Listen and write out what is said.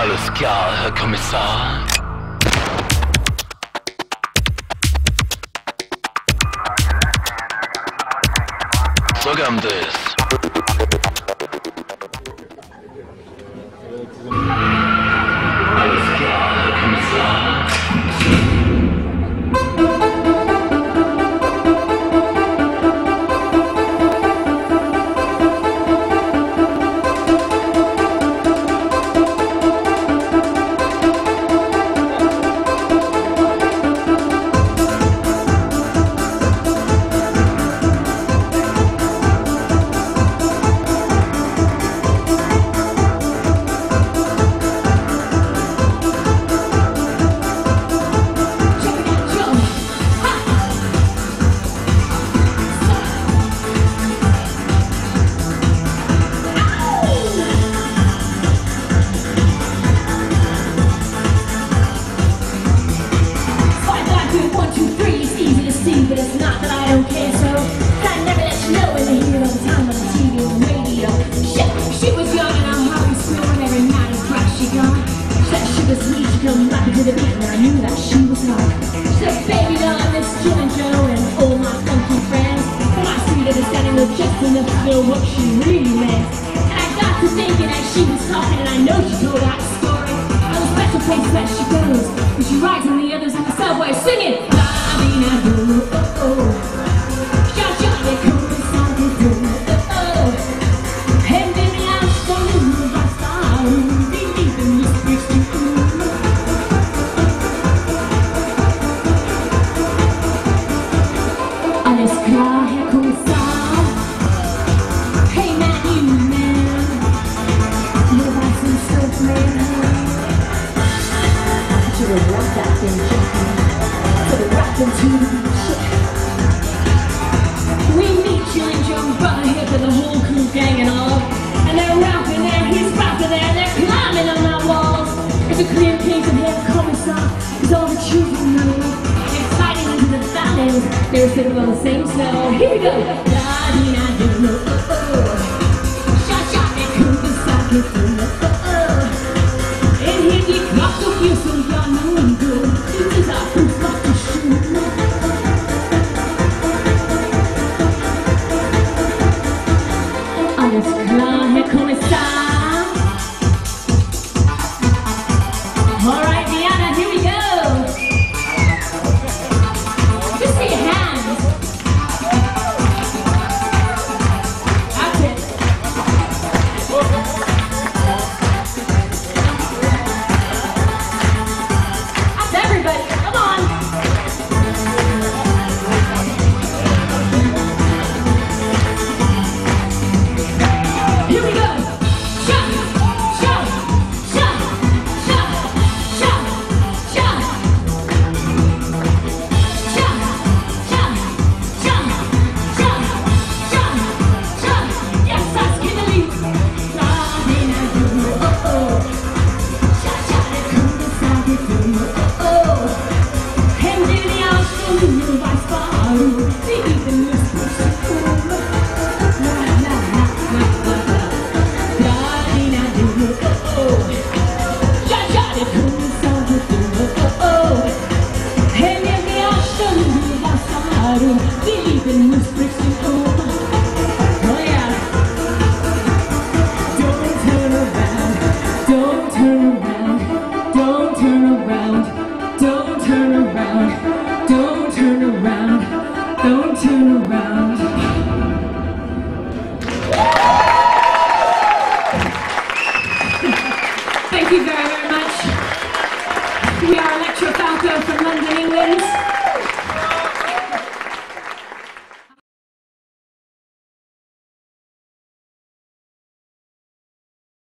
Alles klar, Herr Kommissar. Sogam this. Knew that she was hot. She said, baby, now I'm Miss Jim and Joe and all my funky friends. But my sweet understanding was just enough to know what she really meant. And I got to thinking as she was talking, and I know she told that story. On the special place where she goes, and she rides on the others in the subway singing. Do, oh oh. oh We meet you and right here for the whole crew off. And they're rapping they're climbing on walls. It's a clear case of Kommissar. It's all the know. Into the. They're on the same. Here we go. La di na do oh oh. Shot shot, oh alles klar, Herr Kommissar.